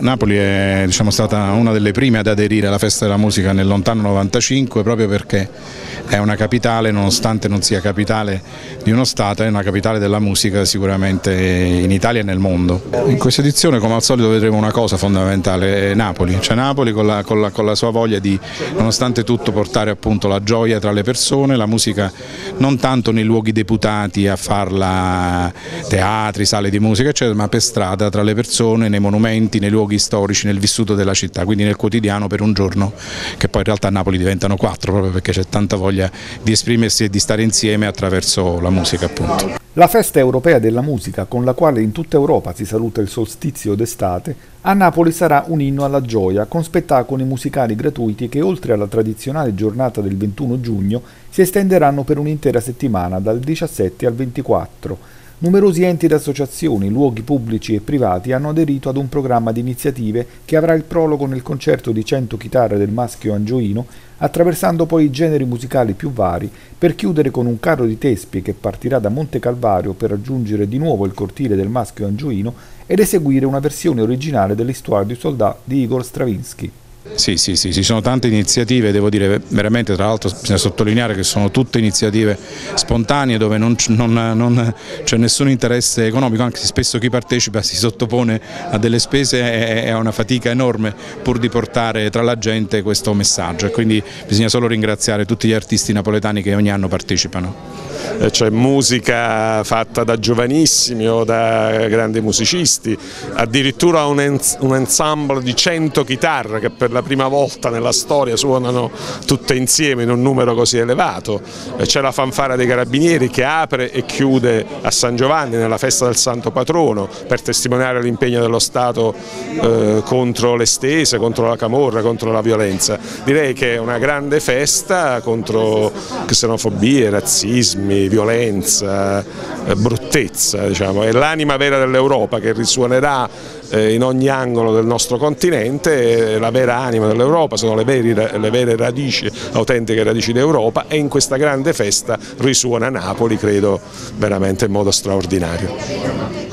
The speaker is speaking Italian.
Napoli è diciamo, stata una delle prime ad aderire alla festa della musica nel lontano 95 proprio perché è una capitale, nonostante non sia capitale di uno Stato, è una capitale della musica sicuramente in Italia e nel mondo. In questa edizione come al solito vedremo una cosa fondamentale, Napoli, cioè Napoli con la, con la, con la sua voglia di nonostante tutto portare appunto la gioia tra le persone, la musica non tanto nei luoghi deputati a farla teatri, sale di musica eccetera, ma per strada tra le persone, nei monumenti, nei luoghi luoghi storici, nel vissuto della città, quindi nel quotidiano per un giorno che poi in realtà a Napoli diventano quattro proprio perché c'è tanta voglia di esprimersi e di stare insieme attraverso la musica appunto. La festa europea della musica, con la quale in tutta Europa si saluta il solstizio d'estate, a Napoli sarà un inno alla gioia, con spettacoli musicali gratuiti che oltre alla tradizionale giornata del 21 giugno si estenderanno per un'intera settimana dal 17 al 24 Numerosi enti ed associazioni, luoghi pubblici e privati hanno aderito ad un programma di iniziative che avrà il prologo nel concerto di 100 chitarre del maschio angioino, attraversando poi i generi musicali più vari, per chiudere con un carro di Tespi che partirà da Monte Calvario per raggiungere di nuovo il cortile del maschio angioino ed eseguire una versione originale dell'Histoire du Soldat di Igor Stravinsky. Sì, sì, sì, ci sono tante iniziative, devo dire veramente, tra l'altro bisogna sottolineare che sono tutte iniziative spontanee dove non, c'è nessun interesse economico, anche se spesso chi partecipa si sottopone a delle spese e a una fatica enorme pur di portare tra la gente questo messaggio e quindi bisogna solo ringraziare tutti gli artisti napoletani che ogni anno partecipano. Eh, c'è musica fatta da giovanissimi o da grandi musicisti, addirittura un, ensemble di 100 chitarre che per la prima volta nella storia suonano tutte insieme in un numero così elevato, eh, c'è la fanfara dei carabinieri che apre e chiude a San Giovanni nella festa del Santo Patrono per testimoniare l'impegno dello Stato eh, contro le stese, contro la camorra, contro la violenza. Direi che è una grande festa contro xenofobie, razzismi, violenza, eh, bruttezza, diciamo. è l'anima vera dell'Europa che risuonerà eh, in ogni angolo del nostro continente, la vera anima dell'Europa, sono le, veri, le vere radici, autentiche radici d'Europa e in questa grande festa risuona Napoli, credo, veramente in modo straordinario.